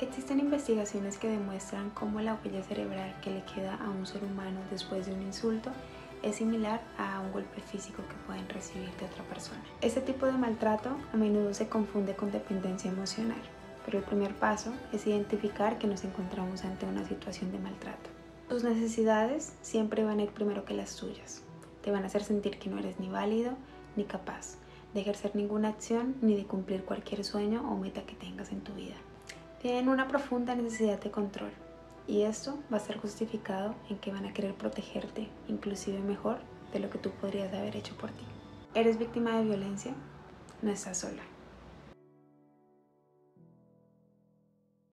Existen investigaciones que demuestran cómo la huella cerebral que le queda a un ser humano después de un insulto es similar a un golpe físico que pueden recibir de otra persona. Este tipo de maltrato a menudo se confunde con dependencia emocional, pero el primer paso es identificar que nos encontramos ante una situación de maltrato. Tus necesidades siempre van a ir primero que las tuyas. Te van a hacer sentir que no eres ni válido ni capaz de ejercer ninguna acción ni de cumplir cualquier sueño o meta que tengas en tu vida tienen una profunda necesidad de control y esto va a ser justificado en que van a querer protegerte, inclusive mejor de lo que tú podrías haber hecho por ti. ¿Eres víctima de violencia? No estás sola.